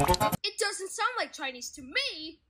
It doesn't sound like Chinese to me.